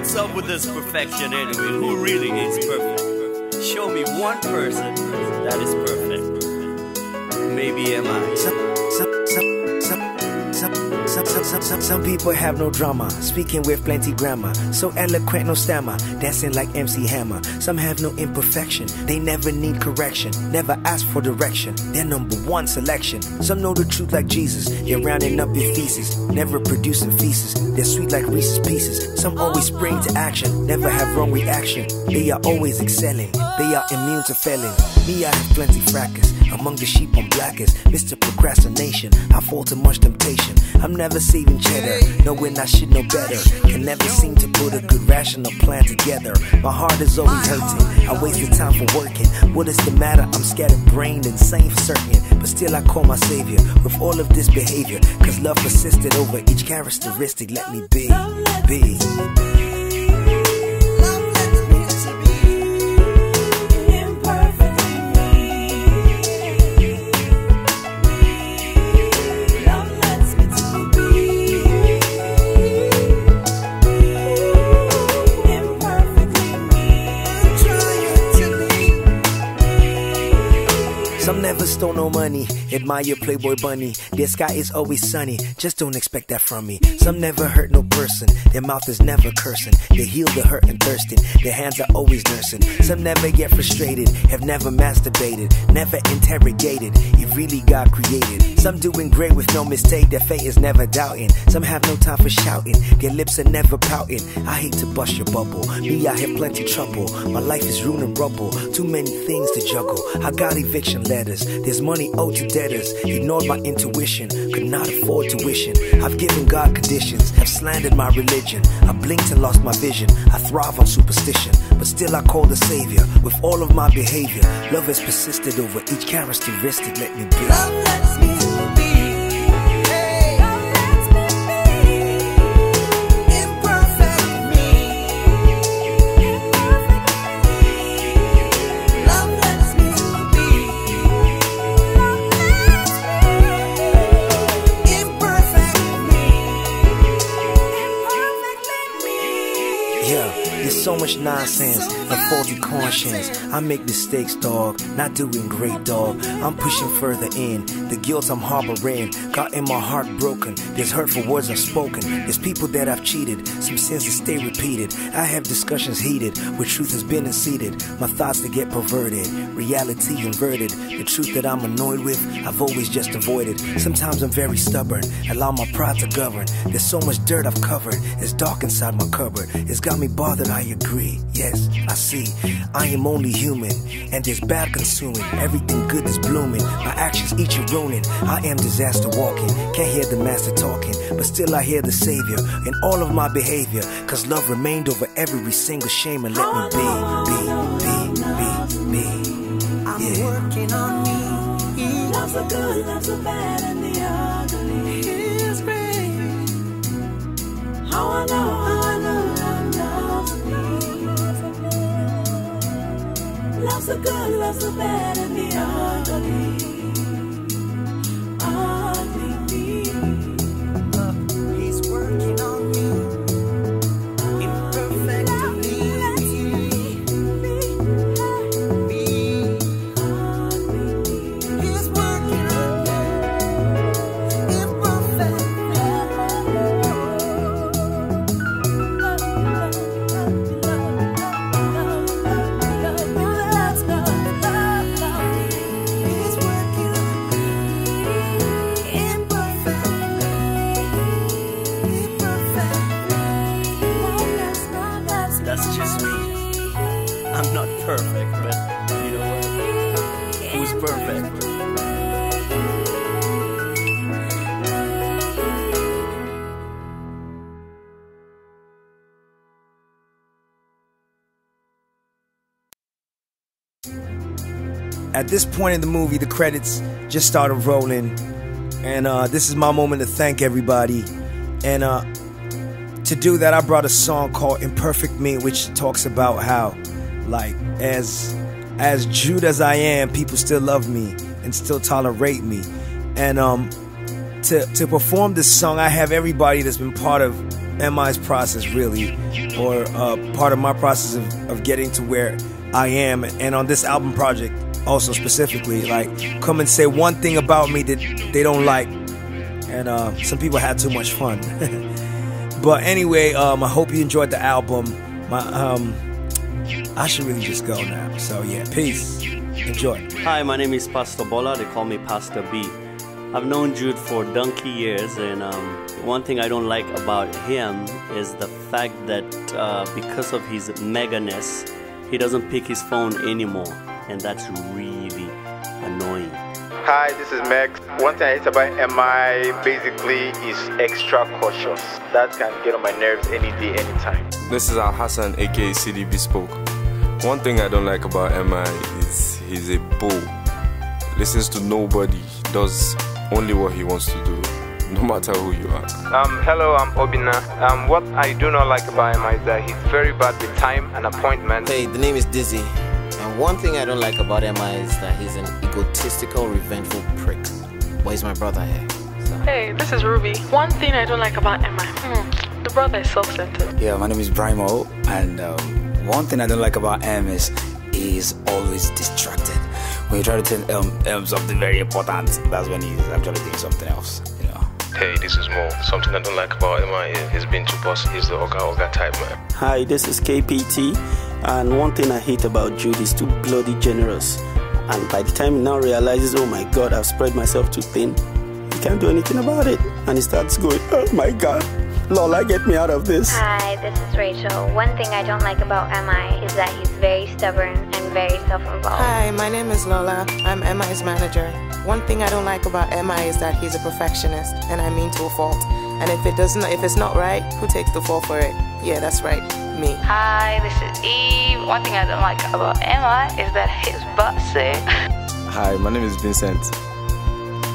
what's up with this perfection anyway? Who really is perfect? Show me one person that is perfect. Maybe am I. Some, some, some, some, some, some people have no drama, speaking with plenty grammar. So eloquent, no stammer, dancing like MC Hammer. Some have no imperfection, they never need correction, never ask for direction. They're number one selection. Some know the truth like Jesus, you're rounding up your thesis, never producing feces. They're sweet like Reese's Pieces. Some always spring to action, never have wrong reaction. They are always excelling, they are immune to failing. Me, I have plenty fracas, among the sheep I'm blackest. Mr. Procrastination, I fall to much temptation. I'm never saving cheddar, knowing I should know better. Can never seem to put a good rational plan together. My heart is always hurting. I wasted time for working. What is the matter? I'm scattered brained, insane for certain. But still, I call my savior with all of this behavior. Cause love persisted over each characteristic. Let me be, be. Money, admire Playboy Bunny. Their sky is always sunny, just don't expect that from me. Some never hurt no person, their mouth is never cursing. They heal the hurt and thirsting, their hands are always nursing. Some never get frustrated, have never masturbated, never interrogated. It really got created. Some doing great with no mistake, their fate is never doubting. Some have no time for shouting, their lips are never pouting. I hate to bust your bubble, me I have plenty trouble. My life is ruin and rubble, too many things to juggle. I got eviction letters, there's money owed to debtors. Ignored my intuition, could not afford tuition. I've given God conditions, have slandered my religion. I blinked and lost my vision. I thrive on superstition, but still I call the Savior with all of my behavior. Love has persisted over each characteristic. Let me be. Yeah, there's so much nonsense, a faulty conscience. I make mistakes, dog, not doing great, dog. I'm pushing further in, the guilt I'm harboring. Got in my heart broken, there's hurtful words I've spoken. There's people that I've cheated, some sins that stay repeated. I have discussions heated, where truth has been unseated. My thoughts that get perverted, reality inverted. The truth that I'm annoyed with, I've always just avoided. Sometimes I'm very stubborn, allow my pride to govern. There's so much dirt I've covered, it's dark inside my cupboard. It's got me bothered, I agree. Yes, I see. I am only human, and there's bad consuming. Everything good is blooming. My actions each are ruining. I am disaster walking. Can't hear the master talking, but still I hear the savior in all of my behavior. Cause love remained over every single shame and let me be, be, be, be, be. I'm Yeah. working on me. Love's the good, love's the bad, love's the better at the. At this point in the movie, the credits just started rolling, and uh, this is my moment to thank everybody. And uh, to do that, I brought a song called "Imperfect Me," which talks about how, like, as as Jude as I am, people still love me and still tolerate me. And um, to to perform this song, I have everybody that's been part of MI's process, really, or uh, part of my process of, of getting to where I am. And on this album project, also specifically, like, come and say one thing about me that they don't like. And uh, some people had too much fun. but anyway, um, I hope you enjoyed the album. My, um, I should really just go now. So yeah, peace. Enjoy. Hi, my name is Pastor Bola. They call me Pastor B. I've known Jude for donkey years, and um, one thing I don't like about him is the fact that uh, because of his meganess, he doesn't pick his phone anymore, and that's really annoying. Hi, this is Meg. One thing I hate about MI basically is extra cautious. That can get on my nerves any day, anytime. This is Al Hassan, aka CD Bespoke. One thing I don't like about MI is he's a bull. Listens to nobody, does only what he wants to do, no matter who you are. Um, hello, I'm Obina. Um, what I do not like about him is that he's very bad with time and appointments. Hey, the name is Dizzy. And one thing I don't like about MI is that he's an egotistical, revengeful prick. But he's my brother here. So. Hey, this is Ruby. One thing I don't like about Emma, hmm, the brother is self-centered. Yeah, my name is Brimo, and um, one thing I don't like about M is he's always distracted. When you try to tell um, um, something very important, that's when he's actually doing something else. You know. Hey, this is Mo. Something I don't like about MI is he's been too boss. He's the Oga Oga type man. Hi, this is KPT, and one thing I hate about Jude is too bloody generous. And by the time he now realizes, oh my god, I've spread myself too thin, he can't do anything about it. And he starts going, oh my god, Lola, get me out of this. Hi, this is Rachel. One thing I don't like about MI is that he's very stubborn and very self-involved. Hi, my name is Lola. I'm MI's manager. One thing I don't like about MI is that he's a perfectionist, and I mean to a fault. And if it doesn't, if it's not right, who takes the fall for it? Yeah, that's right, me. Hi, this is Eve. One thing I don't like about MI is that he's bossy. Hi, my name is Vincent.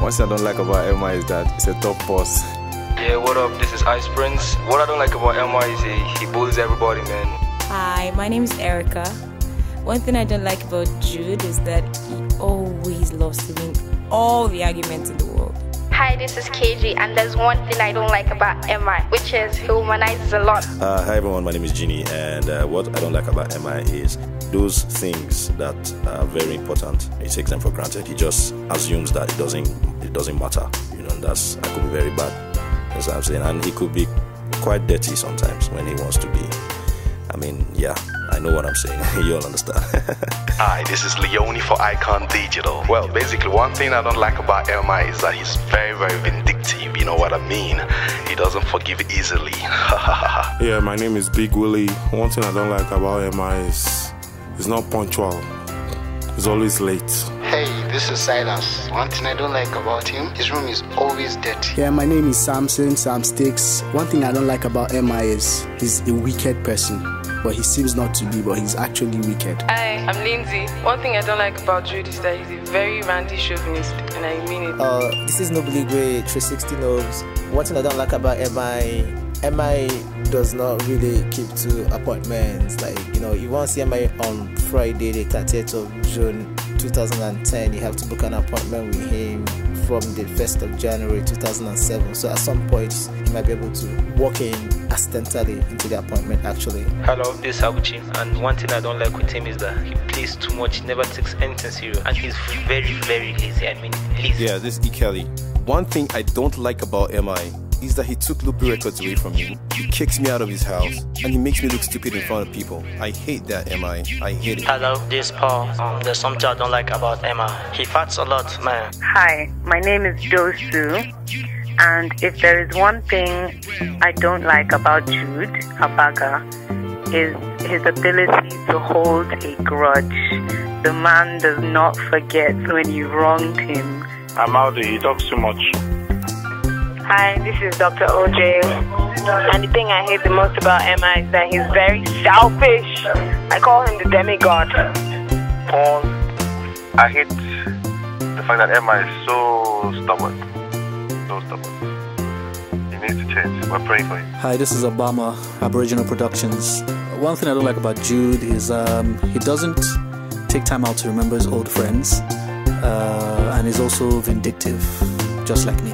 One thing I don't like about MI is that he's a top boss. Yeah, what up? This is Ice Prince. What I don't like about MI is he, he bullies everybody, man. Hi, my name is Erica. One thing I don't like about Jude is that he always loves to win all the arguments in the world. Hi, this is KG, and there's one thing I don't like about MI, which is he humanizes a lot. Uh, hi everyone, my name is Ginny, and uh, what I don't like about MI is those things that are very important. He takes them for granted. He just assumes that it doesn't it doesn't matter, you know. And that's I could be very bad. That's what I'm saying, and he could be quite dirty sometimes when he wants to be. I mean, yeah, I know what I'm saying. you all understand. Hi, this is Leone for Icon Digital. Well, basically, one thing I don't like about MI is that he's very, very vindictive. You know what I mean? He doesn't forgive easily. yeah, my name is Big Willie. One thing I don't like about MI is he's not punctual. He's always late. Hey, this is Silas. One thing I don't like about him, his room is always dirty. Yeah, my name is Samson, Sam Sticks. One thing I don't like about MI is he's a wicked person. But he seems not to be, but he's actually wicked. Hi, I'm Lindsay. One thing I don't like about Jude is that he's a very randy chauvinist, and I mean it. Uh, this is Noble Igwe, 360 Nobs. One thing I don't like about MI MI does not really keep to appointments. Like, you know, you want to see MI on Friday, the 30th of June 2010, you have to book an appointment with him from the 1st of January 2007. So at some point, you might be able to walk in accidentally into the appointment actually. Hello, this is Abuchi, and one thing I don't like with him is that he plays too much, never takes anything serious, and he's very, very lazy. I mean, lazy. Yeah, this is E. Kelly. One thing I don't like about MI is that he took Loopy Records away from me. He kicks me out of his house and he makes me look stupid in front of people. I hate that, MI. I hate it. Hello, this is Paul. Um, there's something I don't like about Emma. He farts a lot, man. Hi, my name is Dosu. And if there is one thing I don't like about Jude Abaga, is his ability to hold a grudge. The man does not forget when you wronged him. I'm Audi, he talks too much. Hi, this is Dr. OJ. And the thing I hate the most about Emma is that he's very selfish. I call him the demigod. Paul, I hate the fact that Emma is so stubborn. So stubborn. He needs to change. We're praying for him. Hi, this is Obama, Aboriginal Productions. One thing I don't like about Jude is um, he doesn't take time out to remember his old friends. Uh, and he's also vindictive, just like me.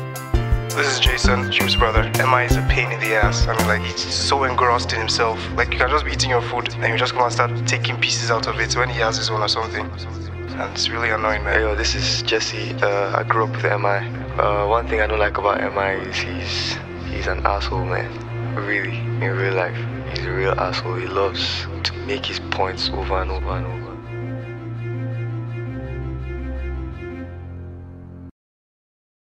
This is Jason, Jim's brother. MI is a pain in the ass. I mean, like, he's so engrossed in himself. Like, you can just be eating your food and you just come and start taking pieces out of it when he has his own or something. And it's really annoying, man. Hey, yo, this is Jesse. Uh, I grew up with MI. Uh, one thing I don't like about MI is he's he's an asshole, man. Really, in real life, he's a real asshole. He loves to make his points over and over and over.